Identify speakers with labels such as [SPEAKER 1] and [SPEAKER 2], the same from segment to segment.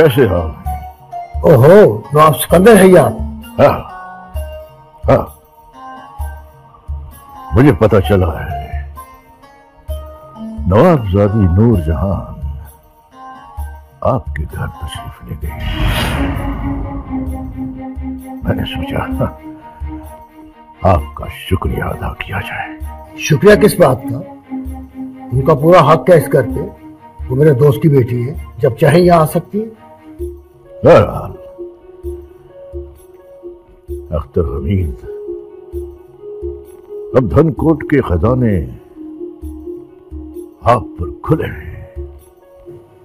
[SPEAKER 1] कैसे हाल है?
[SPEAKER 2] ओहो नवाब सिकंदर है आप
[SPEAKER 1] हाँ हाँ। मुझे पता चला है। नवाबजादी नूर जहान आपके घर तशरीफ़ ले गई। मैंने सोचा आपका शुक्रिया अदा किया जाए।
[SPEAKER 2] शुक्रिया किस बात का? उनका पूरा हक है इस घर पे? वो मेरे दोस्त की बेटी है जब चाहे यहाँ आ सकती है।
[SPEAKER 1] बहरहाल अख्तर हमीद अब धनकोट के खजाने आप पर खुले हैं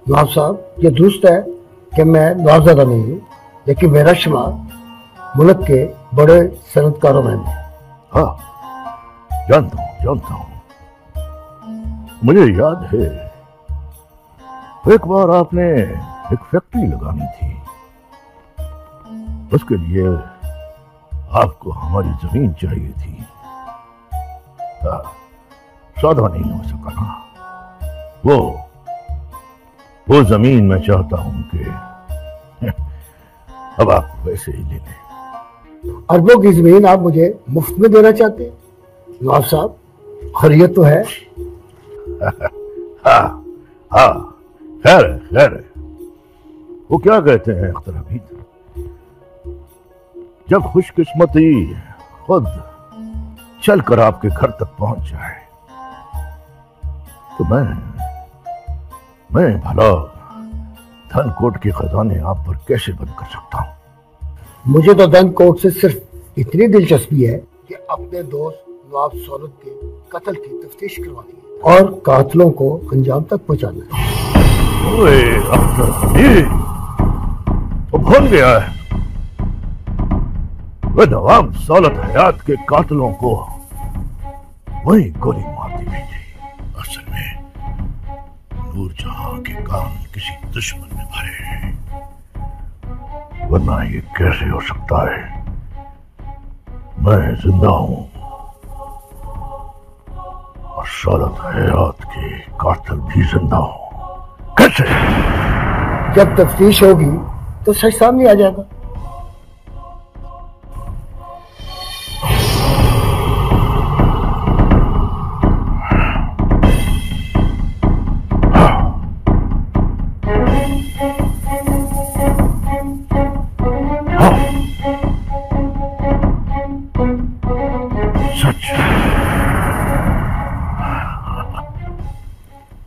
[SPEAKER 2] नवाब साहब ये दुरुस्त है कि मैं नवाबजादा नहीं हूँ लेकिन मेरा शुमार मुल्क के बड़े सनतकारों में है
[SPEAKER 1] हाँ जानता हूँ जानता हूँ मुझे याद है एक बार आपने एक फैक्ट्री लगानी थी उसके लिए आपको हमारी ज़मीन चाहिए थी। हाँ, सौदा नहीं हो सका। ना वो वो ज़मीन मैं चाहता हूँ कि अब आप वैसे ही ले लें।
[SPEAKER 2] अरबों की ज़मीन आप मुझे मुफ़्त में देना चाहते हैं? नवाब साहब खैरियत तो है।
[SPEAKER 1] हाँ हाँ खैर खैर। वो क्या कहते हैं अख्तर हमीद? जब खुशकिस्मती खुद चलकर आपके घर तक पहुँच जाए तो मैं मैं भला धनकोट के खजाने आप पर कैसे बंद कर सकता हूँ?
[SPEAKER 2] मुझे तो धन कोर्ट से सिर्फ़ इतनी दिलचस्पी है कि अपने दोस्त नवाब सौलत के कत्ल की तफ्तीश करवानी है और कातलों को अंजाम तक पहुंचाना है।
[SPEAKER 1] ओए हमीद भूल गया है। वह नवाब सौलत हयात के कातलों को वही गोली मार दी थी असल में नूर जहाँ के कान किसी दुश्मन ने भरे वरना ये कैसे हो सकता है? मैं ज़िंदा हूँ। और सौलत हयात के कातल भी ज़िंदा हूँ। कैसे?
[SPEAKER 2] जब तफ्तीश होगी तो सच सामने आ जाएगा।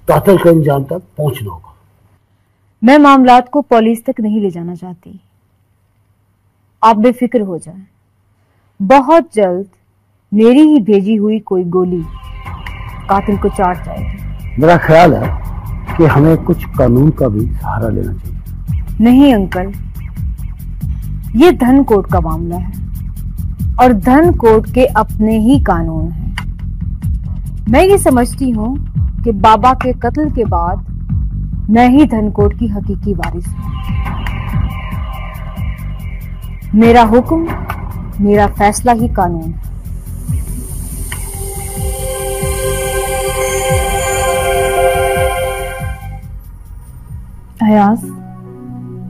[SPEAKER 2] कातल को अंजाम तक पहुँचना होगा।
[SPEAKER 3] मैं मामलात को पुलिस तक नहीं ले जाना चाहती। आप बेफिक्र हो जाएँ। बहुत जल्द मेरी ही भेजी हुई कोई गोली कातिल को चाट जाएगी।
[SPEAKER 2] मेरा ख्याल है कि हमें कुछ कानून का भी सहारा लेना चाहिए।
[SPEAKER 3] नहीं अंकल। ये धन कोर्ट का मामला है और धन कोर्ट के अपने ही कानून हैं। मैं ये समझती हूँ कि बाबा के कत्ल के बाद मैं ही धनकोट की हकीकी वारिस हूँ। मेरा हुक्म, मेरा फैसला ही कानून
[SPEAKER 4] अयाज,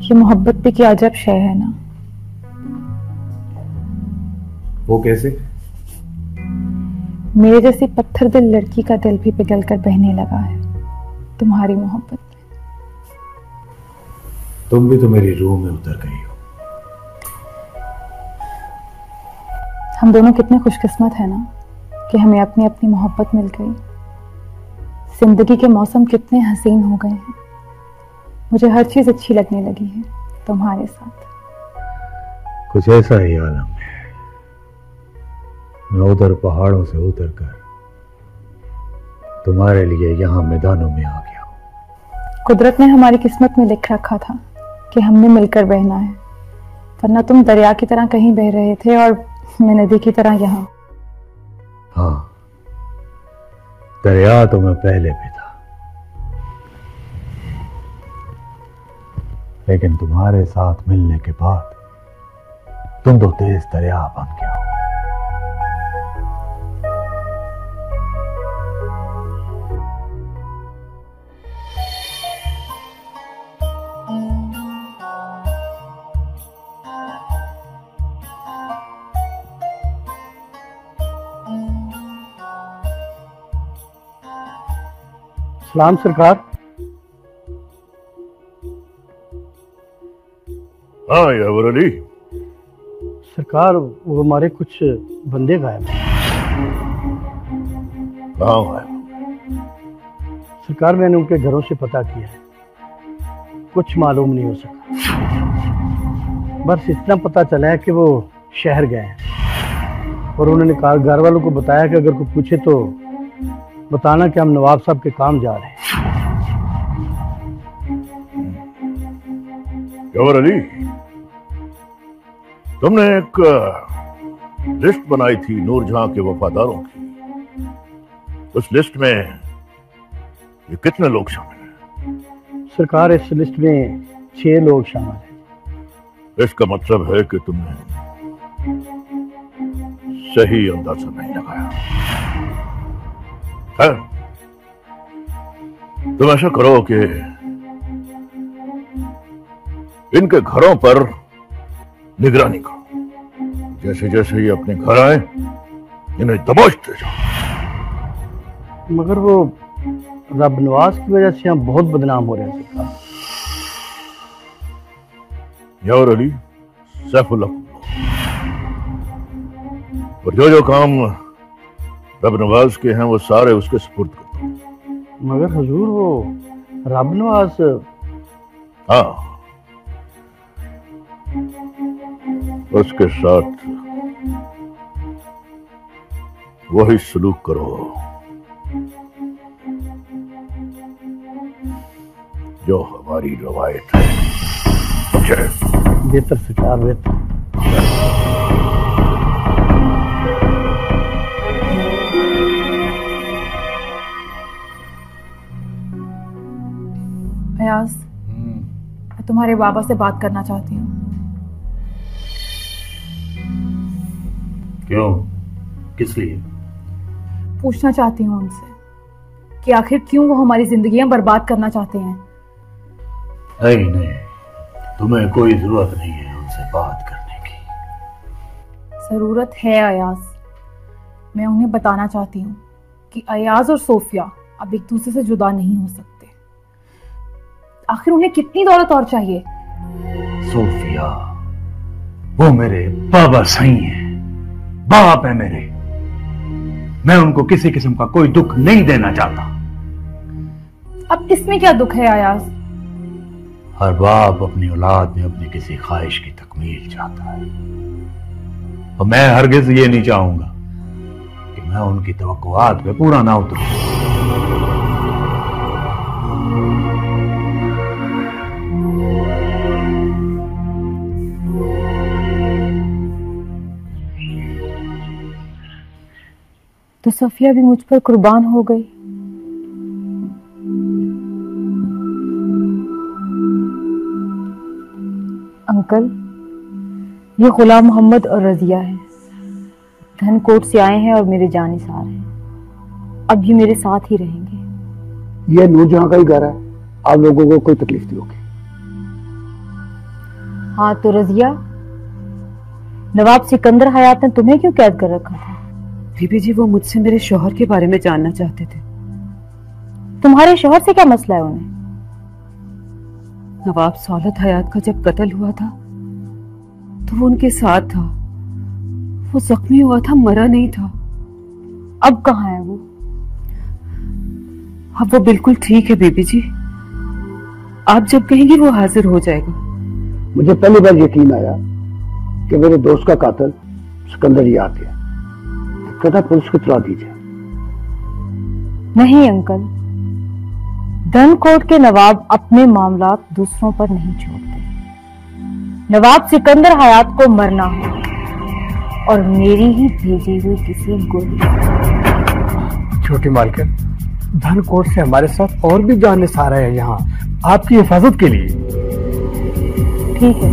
[SPEAKER 4] ये मोहब्बत भी क्या अजब शय है ना?
[SPEAKER 5] वो कैसे?
[SPEAKER 4] मेरे जैसी पत्थर दिल लड़की का दिल भी पिघल कर बहने लगा है। तुम्हारी मोहब्बत। में
[SPEAKER 5] तुम भी तो मेरी रूह में उतर गई हो।
[SPEAKER 4] हम दोनों कितने खुशकिस्मत हैं ना कि हमें अपनी अपनी मोहब्बत मिल गई। ज़िंदगी के मौसम कितने हसीन हो गए हैं। मुझे हर चीज़ अच्छी लगने लगी है तुम्हारे साथ।
[SPEAKER 5] कुछ ऐसा ही आलम है। मैं उधर पहाड़ों से उतर कर तुम्हारे लिए यहाँ मैदानों में आ गया हूँ।
[SPEAKER 4] कुदरत ने हमारी किस्मत में लिख रखा था कि हमने मिलकर बहना है वरना तुम दरिया की तरह कहीं बह रहे थे और मैं नदी की तरह यहाँ।
[SPEAKER 5] हाँ दरिया तो मैं पहले भी था। लेकिन तुम्हारे साथ मिलने के बाद तुम तो तेज दरिया बन गया
[SPEAKER 6] सलाम सरकार?
[SPEAKER 1] हाँ यावर अली
[SPEAKER 6] सरकार वो हमारे कुछ बंदे गायब हैं।
[SPEAKER 1] कहाँ है।
[SPEAKER 6] सरकार मैंने उनके घरों से पता किया है। कुछ मालूम नहीं हो सका। बस इतना पता चला है कि वो शहर गए हैं। और उन्होंने कहा घर वालों को बताया कि अगर कोई पूछे तो बताना कि हम नवाब साहब के काम जा रहे हैं।
[SPEAKER 1] अली तुमने एक लिस्ट बनाई थी नूरजहां के वफादारों की। उस लिस्ट में ये कितने लोग शामिल हैं?
[SPEAKER 6] सरकार इस लिस्ट में छह लोग शामिल हैं।
[SPEAKER 1] इसका मतलब है कि तुमने सही अंदाज़ा नहीं लगाया। है? तुम ऐसा करो कि इनके घरों पर निगरानी करो। जैसे जैसे ये अपने घर आए इन्हें दबोचते जाओ।
[SPEAKER 6] मगर वो रबनवास की वजह से हम बहुत बदनाम हो रहे हैं
[SPEAKER 1] यार अली सैफुल्लाह और जो जो काम रब नवाज़ के हैं वो सारे उसके सुपुर्द कर दो
[SPEAKER 6] मगर हजूर वो रब नवाज़
[SPEAKER 1] हाँ। उसके साथ वही सलूक करो। जो हमारी रवायत है।
[SPEAKER 6] बेहतर सरकार बेहतर।
[SPEAKER 4] अयाज मैं तुम्हारे बाबा से बात करना चाहती हूँ।
[SPEAKER 5] क्यों? किस लिए?
[SPEAKER 4] पूछना चाहती हूँ उनसे कि आखिर क्यों वो हमारी जिंदगियाँ बर्बाद करना चाहते हैं।
[SPEAKER 5] नहीं नहीं। तुम्हें कोई ज़रूरत नहीं है उनसे बात करने की।
[SPEAKER 4] ज़रूरत है अयाज। मैं उन्हें बताना चाहती हूँ कि अयाज और सोफिया अब एक दूसरे से जुदा नहीं हो सकते। आखिर उन्हें कितनी दौलत और चाहिए?
[SPEAKER 5] सोफिया वो मेरे बाबा सही है। बाप है मेरे। मैं उनको किसी किस्म का कोई दुख नहीं देना चाहता।
[SPEAKER 4] अब इसमें क्या दुख है अयाज
[SPEAKER 5] हर बाप अपनी औलाद में अपनी किसी ख्वाहिश की तकमील चाहता है। और मैं हरगिज ये नहीं चाहूँगा कि मैं उनकी तवक्कुआत पे पूरा ना उतरूं।
[SPEAKER 4] तो सफिया भी मुझ पर कुर्बान हो गई। अंकल ये गुलाम मोहम्मद और रजिया है। धनकोट से आए हैं और मेरे जानिसार हैं। अब ये मेरे साथ ही रहेंगे।
[SPEAKER 6] ये नूरजहां का ही घर है। आप लोगों को कोई तकलीफ़ नहीं होगी।
[SPEAKER 4] हाँ तो रजिया नवाब सिकंदर हयात ने तुम्हें क्यों कैद कर रखा था?
[SPEAKER 7] बीबी जी वो मुझसे मेरे शोहर के बारे में जानना चाहते थे।
[SPEAKER 4] तुम्हारे शोहर से क्या मसला है उन्हें?
[SPEAKER 7] नवाब सौलत हयात का जब कत्ल हुआ था तो वो उनके साथ था। वो जख्मी हुआ था मरा नहीं था।
[SPEAKER 4] अब कहाँ है वो?
[SPEAKER 7] अब वो बिल्कुल ठीक है बीबी जी। आप जब कहेंगी वो हाजिर हो जाएगा।
[SPEAKER 6] मुझे पहली बार यकीन आया
[SPEAKER 8] कि मेरे दोस्त का कातिल सिकंदर याद है। कहता पुलिस को इतला दीजिए।
[SPEAKER 3] नहीं अंकल। धन कोट के नवाब अपने मामला दूसरों पर नहीं छोड़ते। नवाब सिकंदर हयात को मरना हो और मेरी ही भेजी हुई किसी गोली
[SPEAKER 8] छोटी मालकिन धन कोट से हमारे साथ और भी जाने सारा है यहाँ। आपकी हिफाजत के लिए।
[SPEAKER 3] ठीक है।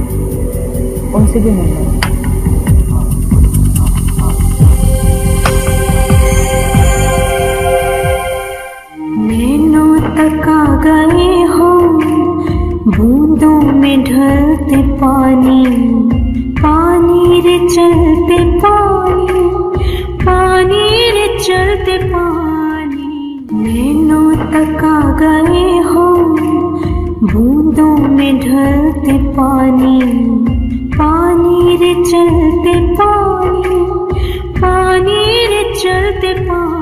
[SPEAKER 3] उनसे भी मिल
[SPEAKER 9] नैनों गए हो, बूंदों में ढलते पानी पानी रे चलते पानी पानी रे चलते पानी। नैनों तका गए हो, बूंदों में ढलते पानी पानी रे चलते पानी पानी रे चलते पानी।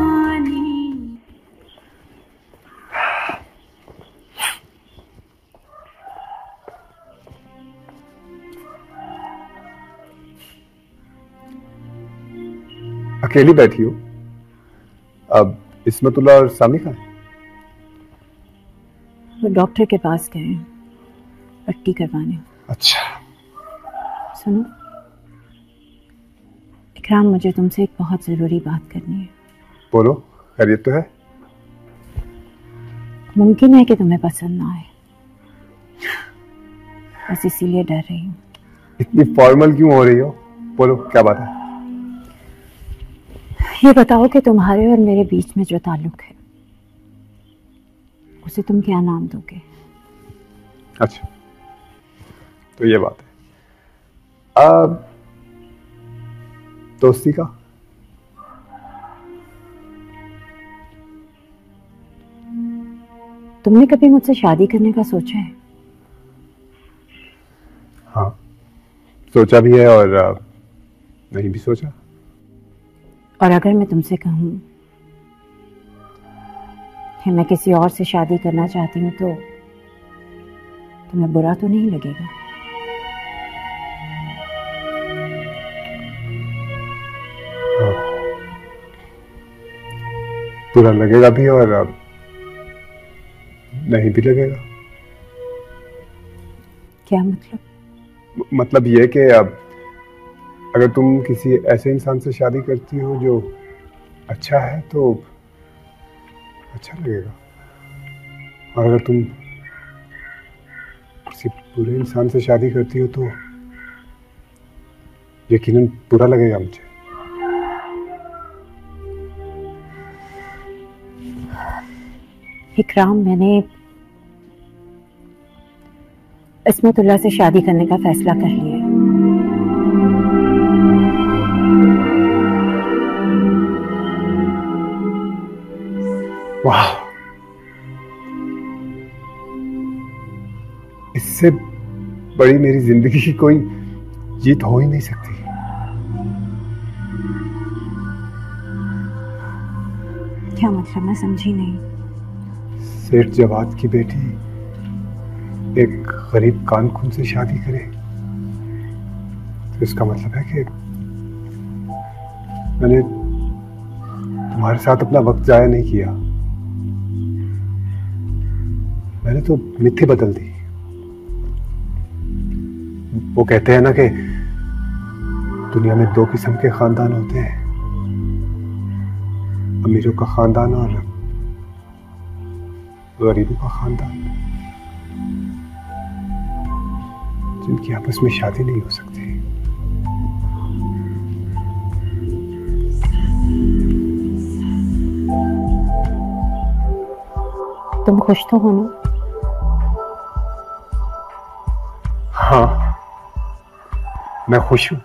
[SPEAKER 10] अकेली बैठी हो। अब इसमतुल्ला और सामी कहाँ
[SPEAKER 11] वो डॉक्टर के पास गए हैं पट्टी करवाने।
[SPEAKER 10] अच्छा।
[SPEAKER 11] सुनो इकराम मुझे तुमसे एक बहुत ज़रूरी बात करनी है।
[SPEAKER 10] बोलो खैरियत तो है।
[SPEAKER 11] मुमकिन है कि तुम्हें पसंद ना आए। बस इसीलिए डर रही हूँ।
[SPEAKER 10] इतनी फॉर्मल क्यों हो रही हो? बोलो क्या बात है?
[SPEAKER 11] ये बताओ कि तुम्हारे और मेरे बीच में जो ताल्लुक है उसे तुम क्या नाम दोगे?
[SPEAKER 10] अच्छा तो ये बात है। अब दोस्ती का?
[SPEAKER 11] तुमने कभी मुझसे शादी करने का सोचा है?
[SPEAKER 10] हाँ सोचा भी है और नहीं भी सोचा।
[SPEAKER 11] और अगर मैं तुमसे कहूँ कि मैं किसी और से शादी करना चाहती हूँ तो तुम्हें बुरा तो नहीं लगेगा?
[SPEAKER 10] हाँ। बुरा लगेगा भी और नहीं भी लगेगा।
[SPEAKER 11] क्या मतलब?
[SPEAKER 10] मतलब ये कि अब अगर तुम किसी ऐसे इंसान से शादी करती हो जो अच्छा है तो अच्छा लगेगा। और अगर तुम किसी बुरे इंसान से शादी करती हो तो यकीनन बुरा लगेगा मुझे।
[SPEAKER 11] इकराम, मैंने इसमतुल्ला से शादी करने का फैसला कर लिया
[SPEAKER 10] वाह। इससे बड़ी मेरी ज़िंदगी की कोई जीत हो ही नहीं सकती।
[SPEAKER 11] क्या मतलब मैं समझी नहीं?
[SPEAKER 10] सेठ जवाद की बेटी एक गरीब कान खून से शादी करे। तो इसका मतलब है कि मैंने तुम्हारे साथ अपना वक्त जाया नहीं किया। मैंने तो मिथ्या बदल दी। वो कहते हैं ना कि दुनिया में दो किस्म के खानदान होते हैं। अमीरों का खानदान और गरीबों का खानदान। जिनकी आपस में शादी नहीं हो सकती।
[SPEAKER 11] तुम खुश तो हो ना?
[SPEAKER 10] मैं खुश हूँ।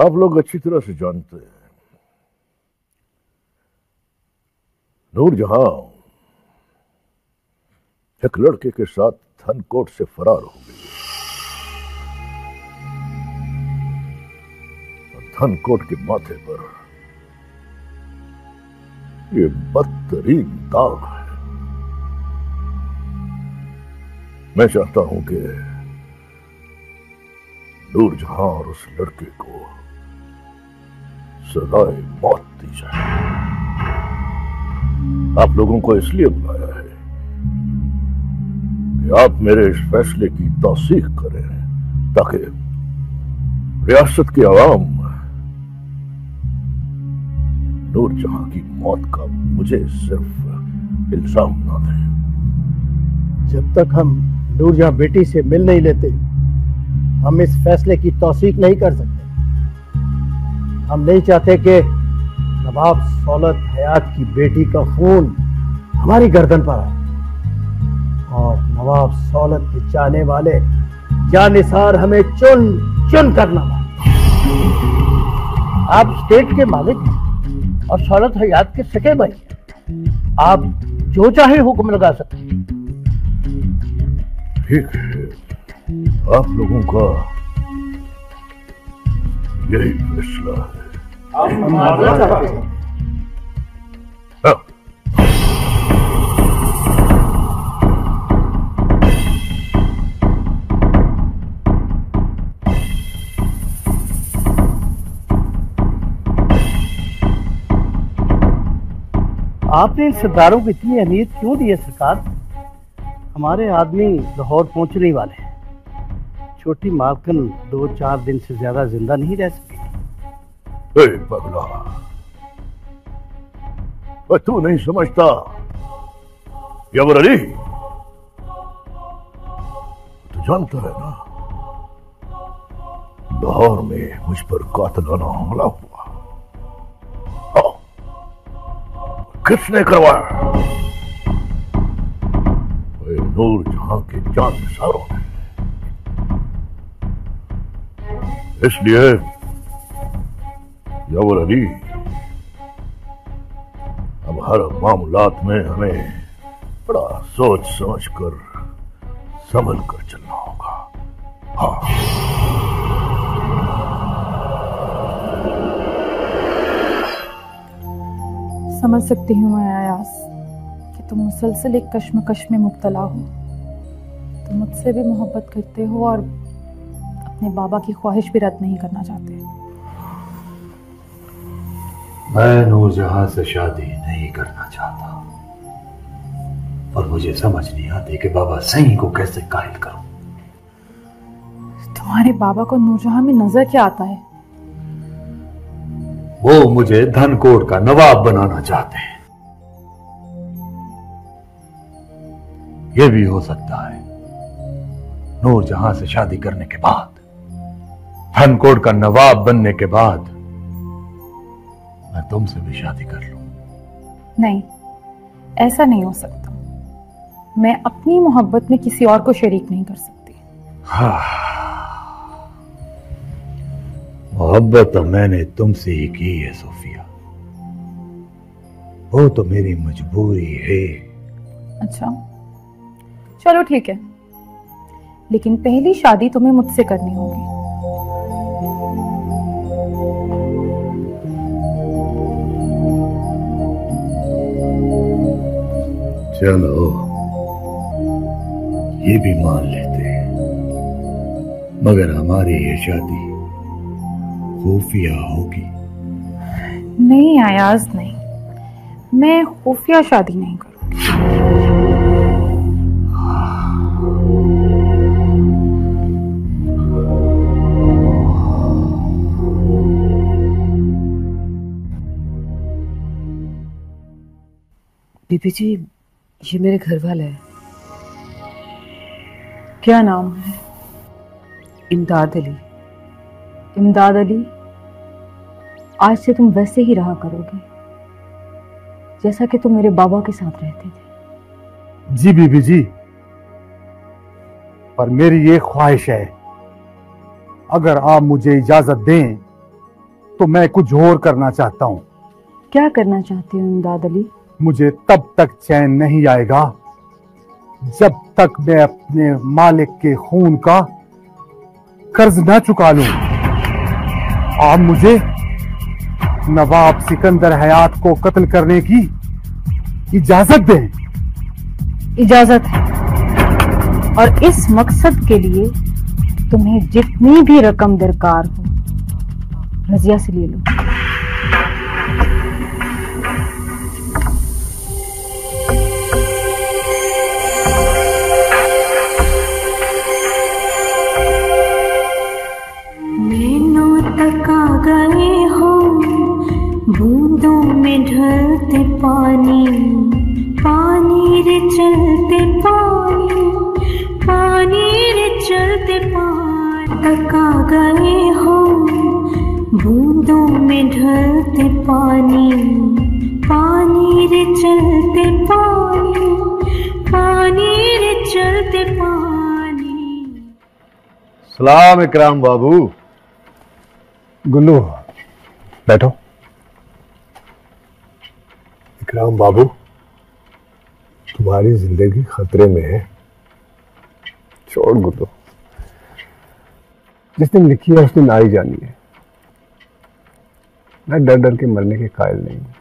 [SPEAKER 1] आप लोग अच्छी तरह से जानते हैं नूरजहां एक लड़के के साथ धनकोट से फरार हो गई और धनकोट के माथे पर ये बदतरीन दाग है मैं चाहता हूँ कि नूरजहां और उस लड़के को सजाए मौत दी जाए आप लोगों को इसलिए बुलाया है कि आप मेरे इस फैसले की तौसीक करें ताकि रियासत की आवाम नूरजहां की मौत का मुझे सिर्फ़ इल्ज़ाम ना दें।
[SPEAKER 6] जब तक हम नूरजहां बेटी से मिल नहीं लेते, हम इस फैसले की तोसीक नहीं कर सकते। हम नहीं चाहते कि नवाब सौलत हयात की बेटी का खून हमारी गर्दन पर आए। और नवाब सौलत के चाहने वाले या निसार हमें चुन चुन करना आप स्टेट के मालिक और सौलत हयात के सके भाई आप जो चाहे हुक्म लगा सकते हैं।
[SPEAKER 1] ठीक है। आप लोगों का यही फैसला है। हाँ,
[SPEAKER 6] आपने इन सरदारों को इतनी अहमियत क्यों दी है सरकार? हमारे आदमी लाहौर पहुँचने वाले हैं। छोटी मालकन दो चार दिन से ज़्यादा ज़िंदा नहीं रह सकी
[SPEAKER 1] ए पगला तू नहीं समझता? यवर अली? तू जानता है ना? लाहौर में मुझ पर कातलाना हमला हुआ। हाँ, किसने करवाया? नूर जहाँ के जान निसारों ने इसलिए यवर अली, अब हर मामलात में हमें बड़ा सोच समझ कर संभल कर चलना होगा। हाँ।
[SPEAKER 4] समझ सकती हूँ मैं आयास कि तुम मुसलसल एक कश्मकश में मुब्तला हो। तुम मुझसे भी मोहब्बत करते हो और अपने बाबा की ख्वाहिश भी रद्द नहीं करना चाहते।
[SPEAKER 5] मैं नूरजहां से शादी नहीं करना चाहता और मुझे समझ नहीं आती कि बाबा सही को कैसे कायल करूँ।
[SPEAKER 4] तुम्हारे बाबा को नूरजहां में नज़र क्या आता है?
[SPEAKER 5] वो मुझे धनकोट का नवाब बनाना चाहते हैं। यह भी हो सकता है नूरजहां से शादी करने के बाद धनकोट का नवाब बनने के बाद मैं तुमसे भी शादी कर लूँ।
[SPEAKER 4] नहीं ऐसा नहीं हो सकता। मैं अपनी मोहब्बत में किसी और को शरीक नहीं कर सकती। हाँ।
[SPEAKER 5] मोहब्बत तो मैंने तुमसे ही की है सोफिया। वो तो मेरी मजबूरी है।
[SPEAKER 4] अच्छा। चलो ठीक है। लेकिन पहली शादी तुम्हें मुझसे करनी होगी।
[SPEAKER 5] चलो ये भी मान लेते हैं। मगर हमारी ये शादी खुफिया होगी।
[SPEAKER 4] नहीं आयाज नहीं। मैं खुफिया शादी नहीं करूँगी।
[SPEAKER 7] बीबी जी ये मेरे घर वाले हैं।
[SPEAKER 4] क्या नाम है?
[SPEAKER 7] इमदाद अली।
[SPEAKER 3] इमदाद अली आज से तुम वैसे ही रहा करोगे जैसा कि तुम मेरे बाबा के साथ रहते थे।
[SPEAKER 6] जी बीबी जी पर मेरी ये ख्वाहिश है अगर आप मुझे इजाज़त दें
[SPEAKER 12] तो मैं कुछ और करना चाहता हूँ।
[SPEAKER 7] क्या करना चाहती हूँ इमदाद अली?
[SPEAKER 12] मुझे तब तक चैन नहीं आएगा, जब तक मैं अपने मालिक के खून का कर्ज न चुका लूँ। आप मुझे नवाब सिकंदर हयात को कत्ल करने की इजाज़त दें।
[SPEAKER 3] इजाज़त है। और इस मकसद के लिए तुम्हें जितनी भी रकम दरकार हो, रजिया से ले लो।
[SPEAKER 9] ढलते पानी पानी रे चलते पानी पानी रे चलते पानी तक गए हो। बूंदों में ढलते पानी पानी रे चलते पानी पानी रे चलते पानी।
[SPEAKER 1] सलाम इकराम बाबू।
[SPEAKER 13] गुल्लू, बैठो। इकराम बाबू, तुम्हारी ज़िंदगी खतरे में है। छोड़ गुल्लू जिस दिन लिखी है, उस दिन आई जानी है। मैं डर डर के मरने के कायल नहीं हूँ।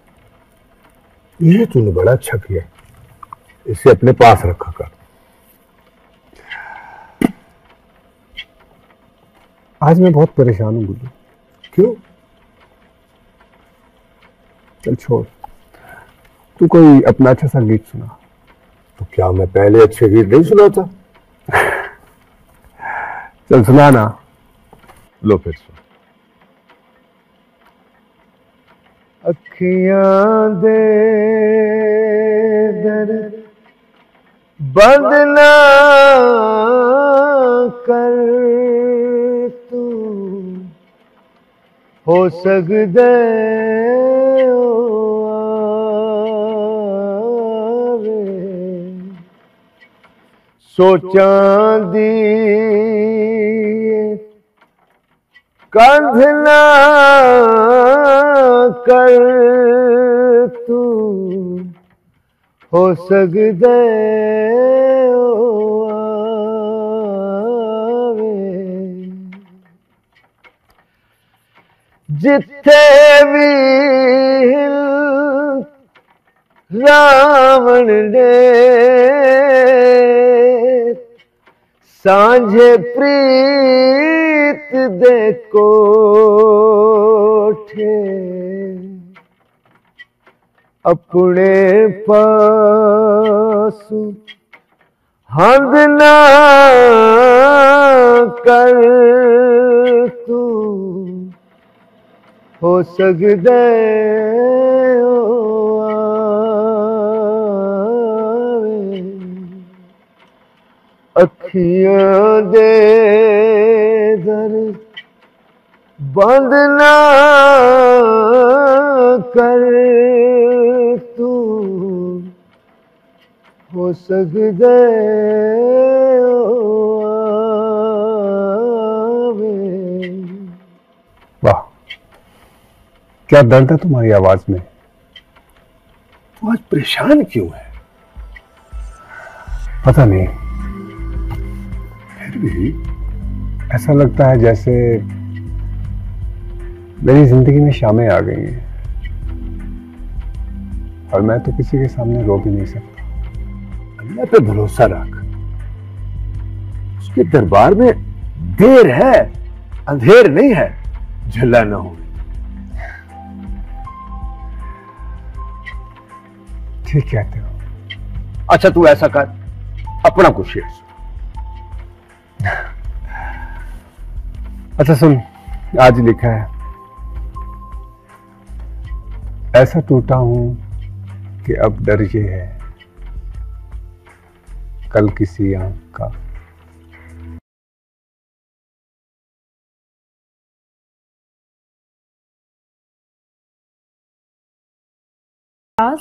[SPEAKER 13] ये तूने बड़ा अच्छा किया। इसे अपने पास रखा कर। आज मैं बहुत परेशान हूँ गुल्लू क्यों? चल छोड़। तू कोई अपना अच्छा सा गीत सुना। तो क्या मैं पहले अच्छे गीत नहीं सुना था चल सुना ना।
[SPEAKER 1] लो फिर सुन।
[SPEAKER 13] अखियाँ दे दर बदला कर तू। हो सकदे सोचां दी कंध ना कर तू हो सकदे जिथे भी रावण ने सांझे प्रीत दे कोठे। अपने पासू हंद ना कर तू हो सकदे अखियाँ दे दर बंद ना कर तू हो सकदे वाह, क्या दर्द है तुम्हारी आवाज़ में? आज परेशान क्यों है? पता नहीं। भी ऐसा लगता है जैसे मेरी ज़िंदगी में शामें आ गई हैं। और मैं तो किसी के सामने रो भी नहीं सकता। अल्लाह पे भरोसा रख। उसके दरबार में देर है, अंधेर नहीं है, झल्ला ना हो। ठीक कहते हो। अच्छा तू ऐसा कर, अपना कुछ सुन। अच्छा सुन, आज लिखा है। ऐसा टूटा हूँ कि अब डर ये है, कल किसी आँख का।
[SPEAKER 4] आज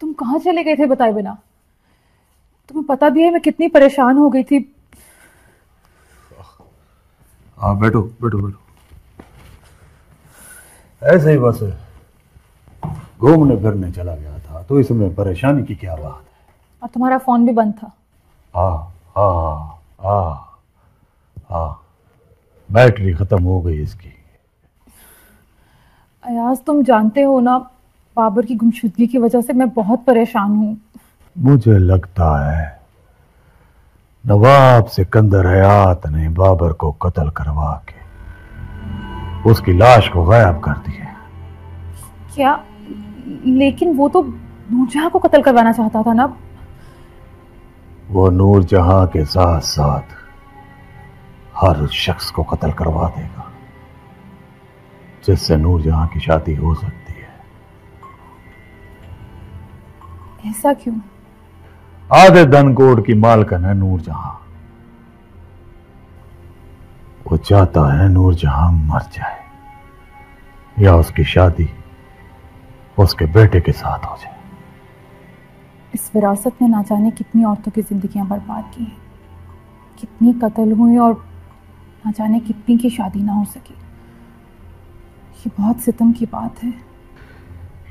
[SPEAKER 4] तुम कहाँ चले गए थे बताए बिना? तुम्हें पता भी है मैं कितनी परेशान हो गई थी।
[SPEAKER 5] हाँ बैठो बैठो बैठो। ऐसे ही बस घूमने फिरने चला गया था तो इसमें परेशानी की क्या बात है?
[SPEAKER 4] और तुम्हारा फ़ोन भी बंद था।
[SPEAKER 5] हाँ हाँ हाँ हाँ। बैटरी खत्म हो गई इसकी।
[SPEAKER 4] अयाज तुम जानते हो ना बाबर की गुमशुदगी की वजह से मैं बहुत परेशान हूँ।
[SPEAKER 5] मुझे लगता है नवाब सिकंदर हयात ने बाबर को कत्ल करवा के उसकी लाश को गायब कर दिया
[SPEAKER 4] क्या? लेकिन वो तो नूरजहां को कत्ल करवाना चाहता था ना?
[SPEAKER 5] वो नूर जहाँ के साथ साथ हर उस शख्स को कत्ल करवा देगा जिससे नूर जहाँ की शादी हो सकती है।
[SPEAKER 4] ऐसा क्यों?
[SPEAKER 5] आधे धनकोट की मालकन है नूर जहाँ वो चाहता है नूर जहाँ मर जाए। या उसकी शादी उसके बेटे के साथ हो जाए।
[SPEAKER 4] इस विरासत ने ना जाने कितनी औरतों की जिंदगियाँ बर्बाद की हैं। कितनी कत्ल हुई और ना जाने कितनी की शादी ना हो सकी। ये बहुत सितम की बात है।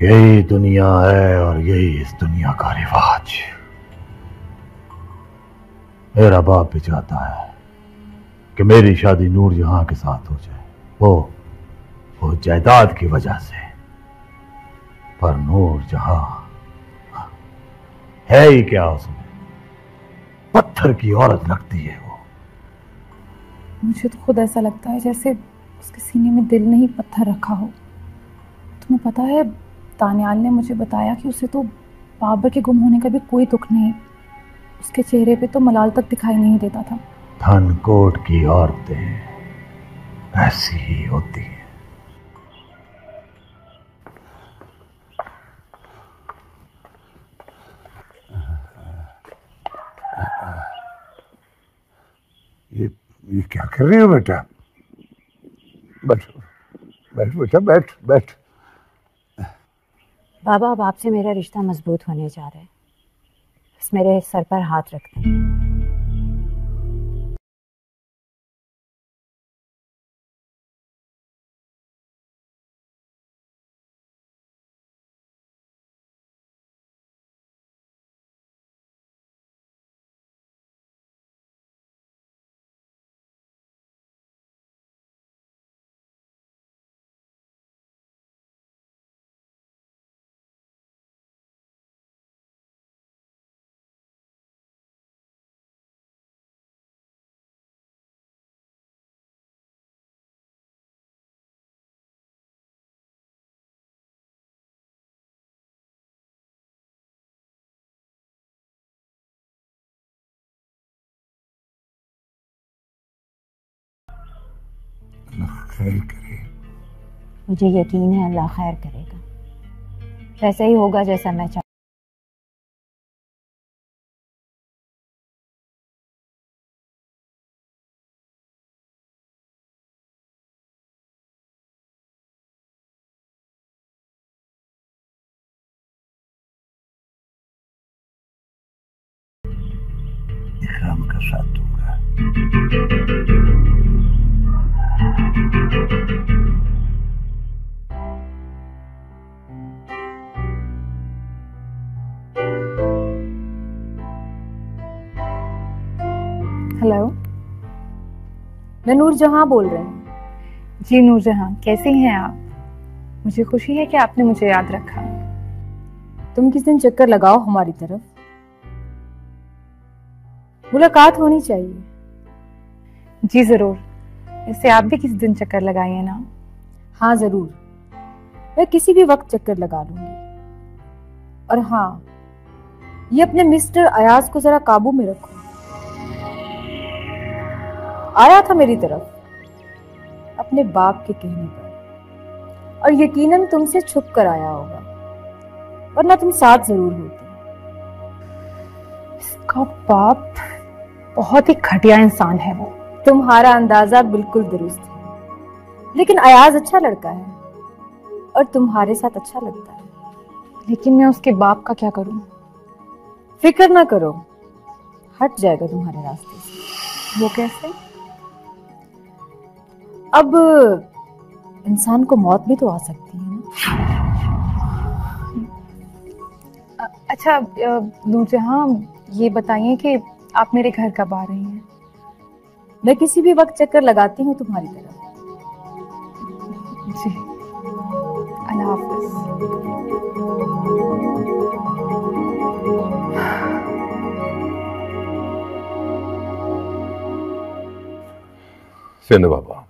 [SPEAKER 5] यही दुनिया है और यही इस दुनिया का रिवाज। मेरा बाप भी चाहता है कि मेरी शादी नूर जहाँ के साथ हो जाए। वो वो जायदाद की वजह से। पर नूर जहाँ है ही क्या उसमें? पत्थर की औरत लगती है वो।
[SPEAKER 4] मुझे तो खुद ऐसा लगता है जैसे उसके सीने में दिल नहीं पत्थर रखा हो। तुम्हें पता है तानियाल ने मुझे बताया कि उसे तो बाबर के गुम होने का भी कोई दुख नहीं। उसके चेहरे पे तो मलाल तक दिखाई नहीं देता था।
[SPEAKER 5] धनकोट की औरतें ऐसी ही होती हैं।
[SPEAKER 1] ये ये क्या कर रहे हो बेटा? बैठ बैठ बेटा बैठ बैठ।
[SPEAKER 11] बाबा अब आपसे मेरा रिश्ता मज़बूत होने जा रहा है। मेरे सर पर हाथ रखते हैं।
[SPEAKER 1] खैर करे।
[SPEAKER 11] मुझे यकीन है अल्लाह खैर करेगा। वैसा ही होगा जैसा मैं चाह
[SPEAKER 4] मैं नूरजहां बोल रही हूँ। जी नूरजहां कैसी हैं आप? मुझे खुशी है कि आपने मुझे याद रखा। तुम किस दिन चक्कर लगाओ हमारी तरफ़? मुलाकात होनी चाहिए। जी ज़रूर। ऐसे आप भी किस दिन चक्कर लगाइए ना? हाँ ज़रूर। मैं किसी भी वक्त चक्कर लगा लूँगी। और हाँ ये अपने मिस्टर अयाज को जरा काबू में रखो। आया था मेरी तरफ़ अपने बाप के कहने पर। और यकीनन तुमसे छुप कर आया होगा, वरना तुम साथ ज़रूर होते। इसका बाप बहुत ही घटिया इंसान है वो। तुम्हारा अंदाज़ा बिल्कुल दुरुस्त है। लेकिन अयाज अच्छा लड़का है और तुम्हारे साथ अच्छा लगता है। लेकिन मैं उसके बाप का क्या करूँ? फ़िक्र ना करो, हट जाएगा तुम्हारे रास्ते से। वो कैसे? अब
[SPEAKER 3] इंसान को मौत भी तो आ सकती है ना।
[SPEAKER 4] अच्छा नूरजहां ये बताइए कि आप मेरे घर कब आ रही हैं?
[SPEAKER 3] मैं किसी भी वक्त चक्कर लगाती हूँ तुम्हारी तरफ़
[SPEAKER 4] जी। अल्लाह हाफिज।
[SPEAKER 14] सिंध बाबा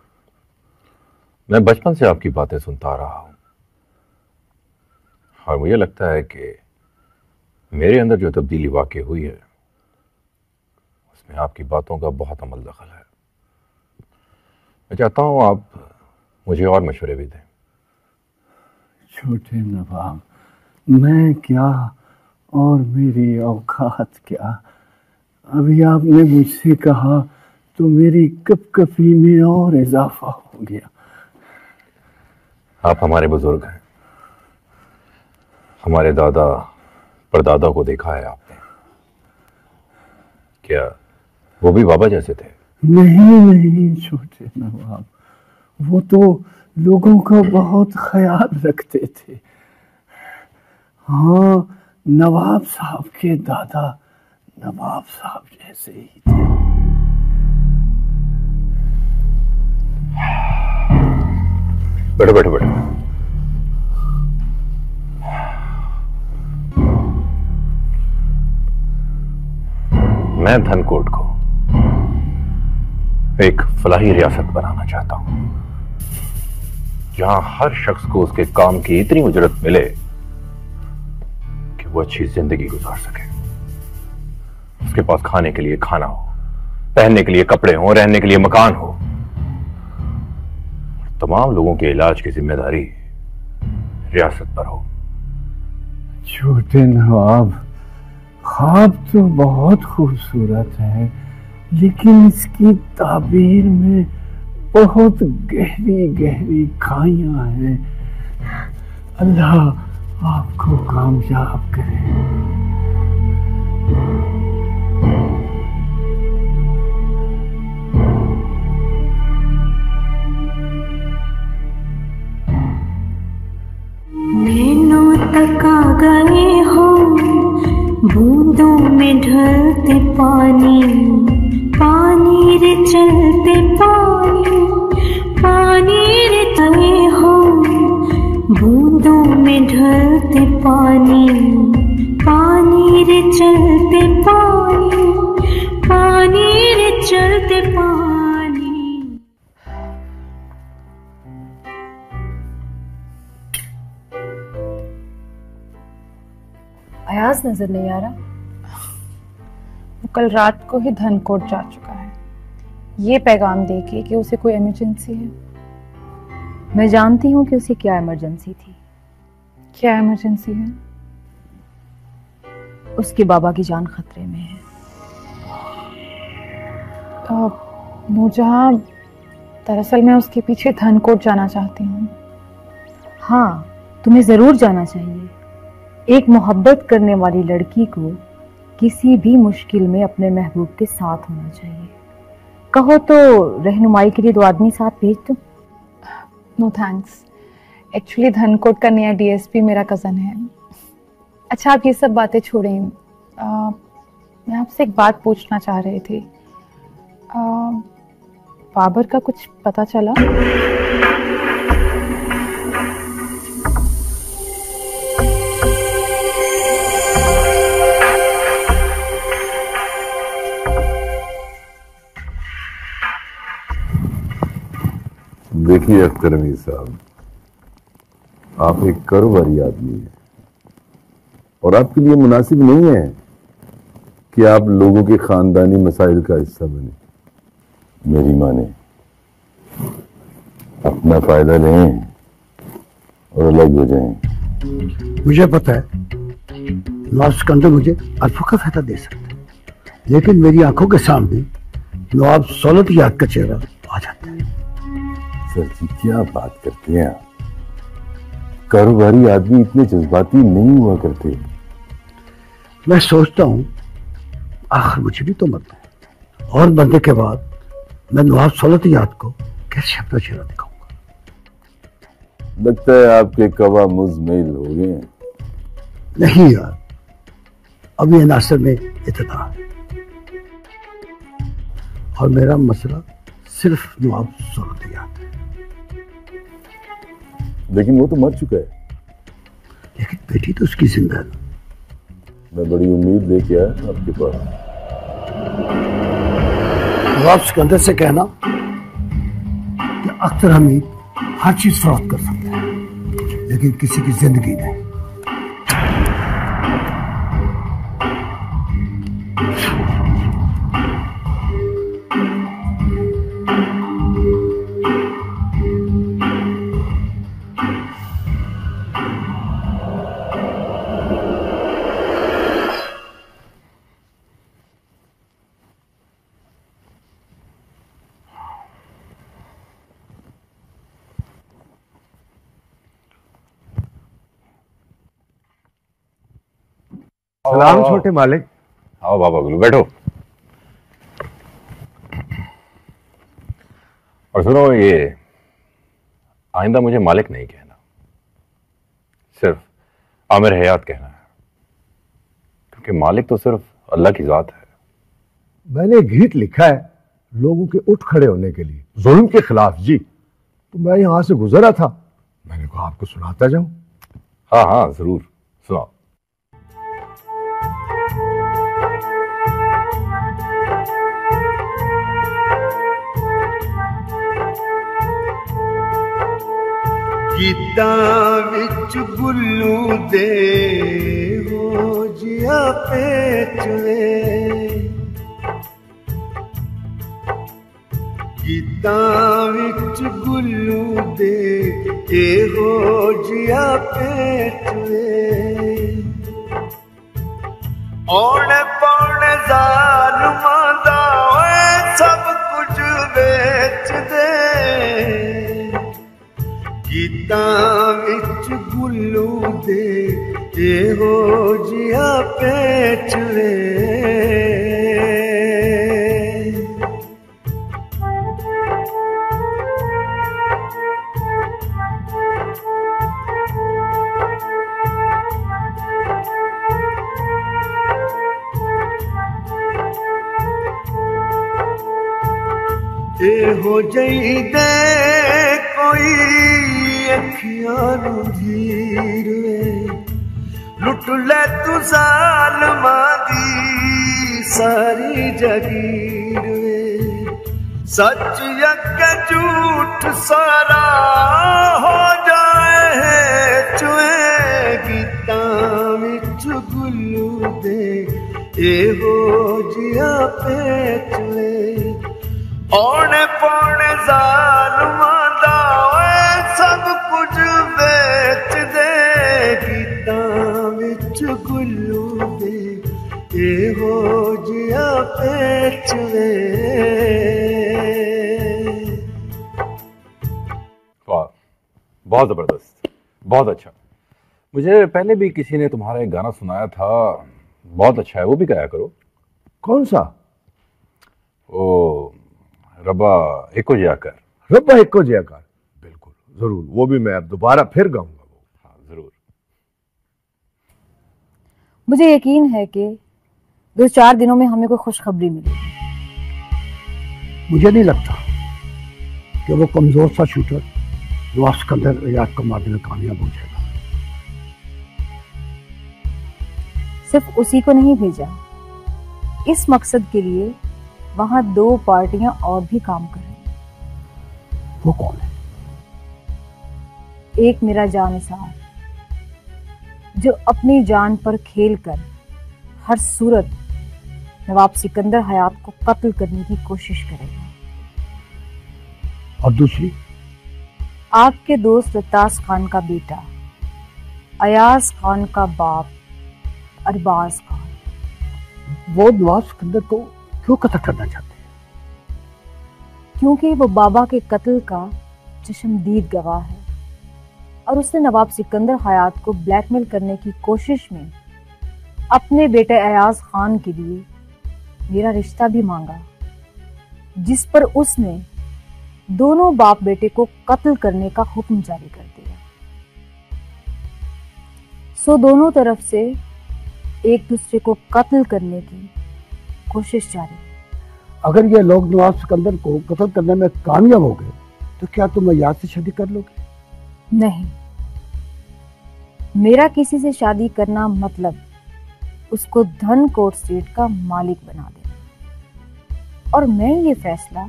[SPEAKER 14] मैं बचपन से आपकी बातें सुनता रहा हूँ। और मुझे लगता है कि मेरे अंदर जो तब्दीली वाकई हुई है, उसमें आपकी बातों का बहुत अमल दखल है। मैं चाहता हूँ आप मुझे और मशवरे भी दें।
[SPEAKER 12] छोटे नवाब, मैं क्या और मेरी औकात क्या? अभी आपने मुझसे कहा तो मेरी कप कपकपी में और इजाफा हो गया।
[SPEAKER 14] आप हमारे बुज़ुर्ग हैं। हमारे दादा, परदादा को देखा है आपने। क्या वो भी बाबा जैसे थे?
[SPEAKER 12] नहीं नहीं, छोटे नवाब, वो तो लोगों का बहुत ख्याल रखते थे। हाँ नवाब साहब के दादा नवाब साहब जैसे ही थे।
[SPEAKER 14] बैठो बैठो बैठो मैं धनकोट को एक फलाही रियासत बनाना चाहता हूँ, जहाँ हर शख्स को उसके काम की इतनी उजरत मिले कि वो अच्छी ज़िंदगी गुजार सके। उसके पास खाने के लिए खाना हो, पहनने के लिए कपड़े हो, रहने के लिए मकान हो तमाम लोगों के इलाज की ज़िम्मेदारी रियासत पर हो।
[SPEAKER 12] छोटे नवाब, ख्वाब तो बहुत खूबसूरत है, लेकिन इसकी ताबीर में बहुत गहरी गहरी खाइयाँ हैं। अल्लाह आपको कामयाब करे।
[SPEAKER 9] आ गए हो, बूंदों में ढलते पानी पानी रे चलते पानी पानी रे तले हो, बूंदों में ढलते पानी पानी रे चलते पानी पानी रे चलते पानी
[SPEAKER 3] नज़र नहीं आ रहा।
[SPEAKER 4] वो कल रात को ही धनकोट जा चुका है। ये पैगाम देके कि उसे कोई इमरजेंसी है।
[SPEAKER 3] मैं जानती हूँ कि उसे क्या इमरजेंसी थी।
[SPEAKER 4] क्या इमरजेंसी है?
[SPEAKER 3] उसके बाबा की जान खतरे में है।
[SPEAKER 4] अ, दरअसल मैं उसके पीछे धनकोट जाना चाहती हूँ।
[SPEAKER 3] हाँ तुम्हें ज़रूर जाना चाहिए। एक मोहब्बत करने वाली लड़की को किसी भी मुश्किल में अपने महबूब के साथ होना चाहिए। कहो तो रहनुमाई के लिए दो आदमी साथ भेज दो।
[SPEAKER 4] नो थैंक्स एक्चुअली धनकोट का नया डीएसपी मेरा कज़न है। अच्छा आप ये सब बातें छोड़ें। अ, मैं आपसे एक बात पूछना चाह रही थी। अ, बाबर का कुछ पता चला?
[SPEAKER 15] देखिए अख्तर अमीर साहब। आप एक कारोबारी आदमी हैं। और आपके लिए मुनासिब नहीं है कि आप लोगों के खानदानी मसाइल का हिस्सा बने। मेरी माने, अपना फ़ायदा लें और अलग हो जाएँ।
[SPEAKER 2] मुझे पता है नवाब सिकंदर मुझे अल्फों का फ़ायदा दे सकता लेकिन मेरी आँखों के सामने नवाब सौलत याद का चेहरा आ जाता है।
[SPEAKER 15] सर जी क्या बात करते हैं आप? कारोबारी आदमी इतने जज्बाती नहीं हुआ करते।
[SPEAKER 2] मैं सोचता हूँ आखिर मुझे भी तो मरना है। और मरने के बाद मैं नवाब सौलत याद को कैसे अपना चेहरा दिखाऊँगा?
[SPEAKER 15] लगता है आपके कवा मुजमेल हो गए हैं।
[SPEAKER 2] नहीं यार अभी नासिर में इतना है। और मेरा मसला सिर्फ़ नवाब सूरतिया
[SPEAKER 15] लेकिन वो तो मर चुका है।
[SPEAKER 2] लेकिन बेटी तो उसकी ज़िंदा
[SPEAKER 15] मैं बड़ी उम्मीद लेके आया आपके पास।
[SPEAKER 2] आप सिकंदर से कहना कि अख्तर हमीद हर चीज़ फरोख्त कर सकते हैं लेकिन किसी की ज़िंदगी नहीं।
[SPEAKER 16] सलाम छोटे मालिक।
[SPEAKER 14] आओ बाबा गुलू बैठो। और सुनो ये आइंदा मुझे मालिक नहीं कहना। सिर्फ़ आमिर हयात कहना है। क्योंकि मालिक तो सिर्फ़ अल्लाह की जात है।
[SPEAKER 16] मैंने गीत लिखा है लोगों के उठ खड़े होने के लिए। जुल्म के खिलाफ जी। तो मैं यहाँ से गुजरा था। मैंने कहा आपको सुनाता जाऊँ?
[SPEAKER 14] हाँ हाँ ज़रूर सुनाओ।
[SPEAKER 17] ਗੀਤਾਂ ਵਿੱਚ ਗੁੱਲੂ ਦੇ ਹੋ ਜਿਆ ਪੇਚਵੇ। ਗੀਤਾਂ ਵਿੱਚ ਗੁੱਲੂ ਦੇ ਇਹੋ ਜਿਆ ਪੇਚਵੇ। ਔਣੇ ਪੌਣੇ ਜ਼ਾਲਮਾਂ ਦਾ ਓਏ ਸਭ ਕੁਝ ਵੇਚ ਦੇ ਗੀਤਾਂ ਵਿੱਚ ਗੁੱਲੂ ਦੇ ਇਹੋ ਜਿਹਾ ਪੇਚਵੇ। ਇਹੋ ਜਿਹੀ ਦੇ ਕੋਈ ਅੱਖੀਆਂ ਨੂੰ ਧੀਰ ਵੇ ਲੁੱਟ ਲੈ ਤੂੰ ਜ਼ਾਲਮਾਂ ਦੀ ਸਾਰੀ ਜਗੀਰ ਵੇ ਸੱਚ ਅੱਗੇ ਝੂਠ ਸਾਰਾ ਹੋ ਜਾਏ ਚੁਏ ਗੀਤਾਂ ਵਿੱਚ ਗੁੱਲੂ ਦੇ ਇਹੋ ਜਿਹਾ ਪੇਚਵੇ ਔਣੇ ਪੌਣੇ ਜ਼ਾਲਮਾਂ ਦਾ ਓਏ ਸਭ ਕੁਝ ਵੇਚ ਦੇ ਗੀਤਾਂ ਵਿੱਚ ਗੁੱਲੂ ਦੇ ਇਹੋ ਜਿਹਾ ਪੇਚਵੇ
[SPEAKER 14] वाह बहुत जबरदस्त बहुत अच्छा मुझे पहले भी किसी ने तुम्हारा एक गाना सुनाया था बहुत अच्छा है वो भी गाया करो
[SPEAKER 16] कौन सा
[SPEAKER 14] ओ रब्बा एको जाकर
[SPEAKER 16] रब्बा एक को जयकार बिल्कुल ज़रूर वो भी मैं अब दोबारा फिर गाऊँगा वो।
[SPEAKER 14] हाँ ज़रूर।
[SPEAKER 3] मुझे यकीन है कि दो चार दिनों में हमें कोई खुशखबरी मिलेगी
[SPEAKER 2] मुझे नहीं लगता कि वो कमज़ोर सा शूटर नवाब सिकंदर रियाद को मारने में कामयाब हो जाएगा।
[SPEAKER 3] सिर्फ़ उसी को नहीं भेजा। इस मकसद के लिए वहाँ दो पार्टियाँ और भी काम कर। रही हैं
[SPEAKER 2] वो कौन है?
[SPEAKER 3] एक मेरा जानसार जो अपनी जान पर खेल कर हर सूरत नवाब सिकंदर हयात को कत्ल करने की कोशिश करेगा।
[SPEAKER 2] और दूसरी?
[SPEAKER 3] आपके दोस्त लतास खान का बेटा अयाज खान का बाप अरबाज खान।
[SPEAKER 2] वो नवाब सिकंदर को क्यों कत्ल करना चाहते हैं?
[SPEAKER 3] क्योंकि वो बाबा के कत्ल का चशमदीद गवाह है। और उसने नवाब सिकंदर हयात को ब्लैकमेल करने की कोशिश में अपने बेटे अयाज खान के लिए मेरा रिश्ता भी मांगा, जिस पर उसने दोनों बाप बेटे को कत्ल करने का हुक्म जारी कर दिया। सो दोनों तरफ़ से एक दूसरे को कत्ल करने की कोशिश जारी।
[SPEAKER 2] अगर ये लोग नवाब सिकंदर को कत्ल करने में कामयाब हो गए तो क्या तुम अयाज से शादी कर लोगे?
[SPEAKER 3] नहीं। मेरा किसी से शादी करना मतलब उसको धन कोर्ट स्ट्रीट का मालिक बना देना। और मैं ये फैसला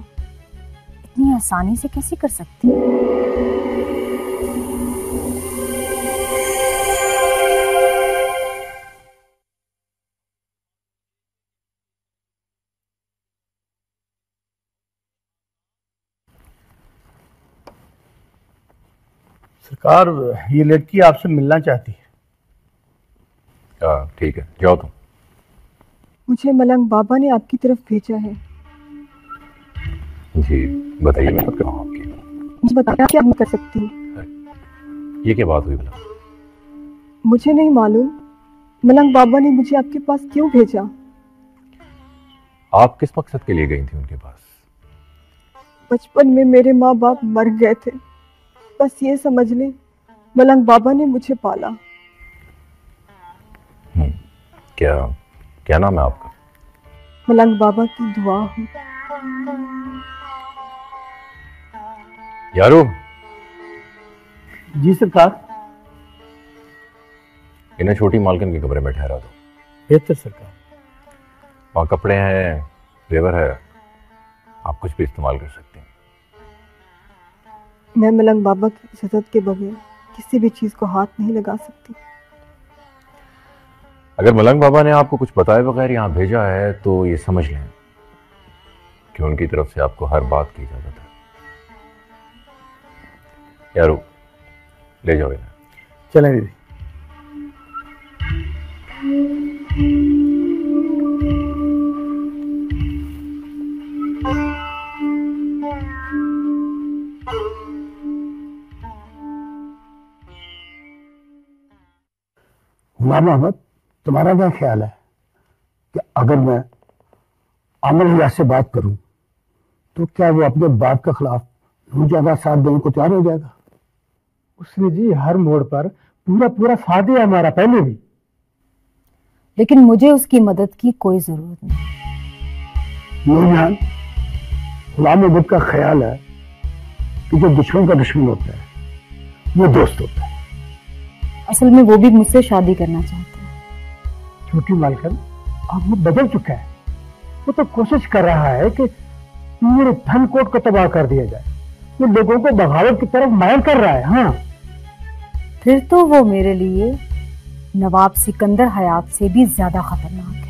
[SPEAKER 3] इतनी आसानी से कैसे कर सकती हूँ?
[SPEAKER 2] सरकार ये लड़की आपसे मिलना चाहती है।
[SPEAKER 14] हाँ, ठीक है। जाओ तुम।
[SPEAKER 18] मुझे मलंग बाबा ने आपकी तरफ़ भेजा है।
[SPEAKER 14] जी बताइए मैं बात करूँ आपकी?
[SPEAKER 18] मुझे बताया क्या मैं कर सकती? हूँ
[SPEAKER 14] ये क्या बात हुई भला
[SPEAKER 18] मुझे नहीं मालूम। मलंग बाबा ने मुझे आपके पास क्यों भेजा?
[SPEAKER 14] आप किस मकसद के लिए गई थी उनके पास?
[SPEAKER 18] बचपन में मेरे माँ बाप मर गए थे। बस ये समझ ले मलंग बाबा ने मुझे पाला।
[SPEAKER 14] क्या क्या नाम है आपका?
[SPEAKER 18] मलंग बाबा की दुआ हूँ।
[SPEAKER 14] यारो?
[SPEAKER 2] जी सरकार।
[SPEAKER 14] इन्हें छोटी मालकिन के कमरे में ठहरा दो।
[SPEAKER 2] बेहतर सरकार।
[SPEAKER 14] वहाँ कपड़े हैं जेवर है आप कुछ भी इस्तेमाल कर सकते हैं।
[SPEAKER 18] मैं मलंग बाबा की इजाज़त के बगैर किसी भी चीज़ को हाथ नहीं लगा सकती।
[SPEAKER 14] अगर मलंग बाबा ने आपको कुछ बताए बगैर यहाँ भेजा है तो ये समझ लें कि उनकी तरफ़ से आपको हर बात की इजाज़त है। यारो ले जाओ इन्हें।
[SPEAKER 2] चलें दीदी। गुलाम अहमद तुम्हारा क्या ख्याल है कि अगर मैं आमिर रियाज से बात करूँ तो क्या वो अपने बाप के खिलाफ ज़्यादा साथ देने को तैयार हो जाएगा? उसने जी हर मोड़ पर पूरा पूरा साथ दिया हमारा पहले भी।
[SPEAKER 3] लेकिन मुझे उसकी मदद की कोई ज़रूरत नहीं।
[SPEAKER 2] नूरजहान गुलाम अहमद का ख्याल है कि जो दुश्मन का दुश्मन होता है वो दोस्त होता है।
[SPEAKER 3] असल में वो भी मुझसे शादी करना चाहता है।
[SPEAKER 2] छोटी मालकन अब वो बदल चुका है। वो तो कोशिश कर रहा है कि पूरे धन कोट को तबाह कर दिया जाए। वो लोगों को बगावत की तरफ़ मायल कर रहा है हाँ।
[SPEAKER 3] फिर तो वो मेरे लिए नवाब सिकंदर हयात से भी ज़्यादा खतरनाक है।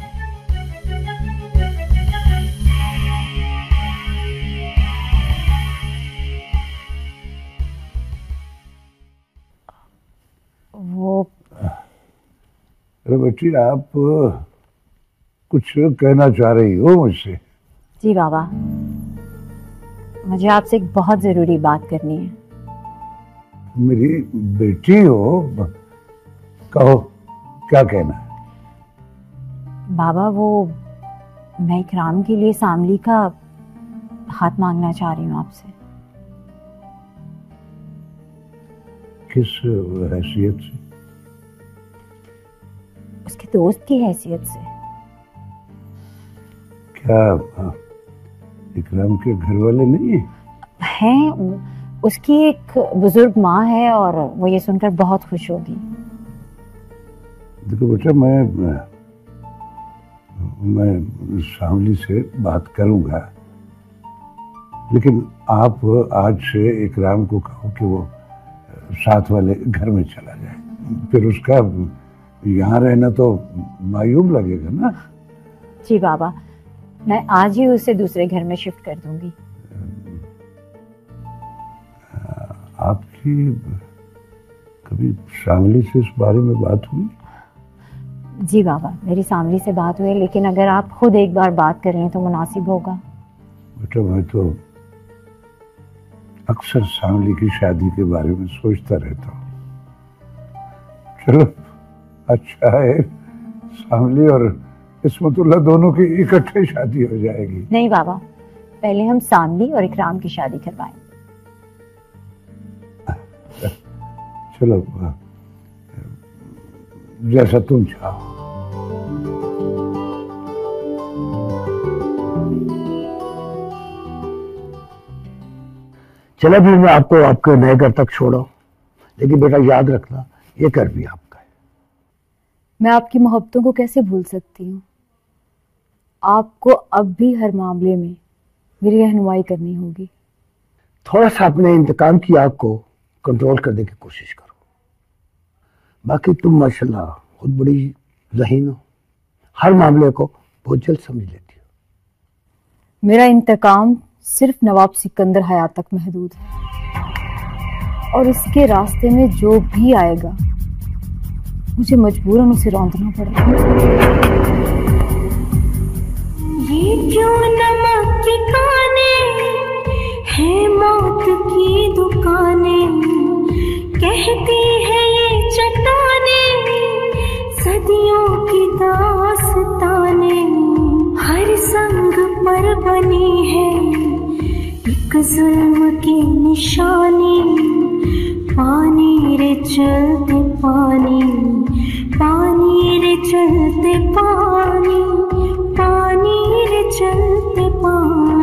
[SPEAKER 16] अरे बेटी आप कुछ कहना चाह रही हो मुझसे?
[SPEAKER 11] जी बाबा। मुझे आपसे एक बहुत ज़रूरी बात करनी है।
[SPEAKER 16] मेरी बेटी हो कहो क्या कहना है?
[SPEAKER 11] बाबा वो मैं इकराम के लिए सामली का हाथ मांगना चाह रही हूँ आपसे।
[SPEAKER 16] किस हैसियत से?
[SPEAKER 11] उसके दोस्त की हैसियत से।
[SPEAKER 16] क्या इकराम के घर वाले नहीं है?
[SPEAKER 11] हैं उसकी एक बुज़ुर्ग माँ है और वो ये सुनकर बहुत खुश होगी।
[SPEAKER 16] देखो बेटा मैं मैं शामली से बात करूँगा लेकिन आप आज से इकराम को कहो कि वो साथ वाले घर में चला जाए फिर उसका यहाँ रहना तो मायूब लगेगा ना।
[SPEAKER 11] जी बाबा मैं आज ही उसे दूसरे घर में शिफ्ट कर दूँगी।
[SPEAKER 16] आपकी कभी शामली से इस बारे में बात हुई?
[SPEAKER 11] जी बाबा मेरी सामली से बात हुई लेकिन अगर आप खुद एक बार बात करें तो मुनासिब होगा।
[SPEAKER 16] बेटा मैं तो अक्सर शामली की शादी के बारे में सोचता रहता हूँ। चलो अच्छा है शामली और इसमतुल्ला दोनों की इकट्ठे शादी हो जाएगी।
[SPEAKER 11] नहीं बाबा पहले हम सामली और इकराम की शादी करवाएँ
[SPEAKER 16] चलो जैसा तुम चाहो।
[SPEAKER 2] चले फिर मैं आपको आपके नए घर तक छोड़ा। लेकिन बेटा याद रखना ये कर भी आपका
[SPEAKER 3] मैं आपकी मोहब्बतों को कैसे भूल सकती हूँ? आपको अब भी हर मामले में मेरी रहनुमाई करनी होगी।
[SPEAKER 2] थोड़ा सा अपने इंतकाम की आग को कंट्रोल करने की कोशिश करो। बाकी तुम माशाल्लाह खुद बड़ी जहीन हो। हर मामले को बहुत जल्द समझ लेती हो।
[SPEAKER 3] मेरा इंतकाम सिर्फ़ नवाब सिकंदर हयात तक महदूद है। और इसके रास्ते में जो भी आएगा मुझे मजबूरन उसे रौंदना पड़ेगा
[SPEAKER 9] ये क्यों नमक के काने है मौत की दुकानें, कहती है ये चट्टाने सदियों की दास्ताने। हर संग पर बनी है एक जुल्म की निशानी, पानी रे चलते पानी। चलते पानी पानी रे चलते पानी।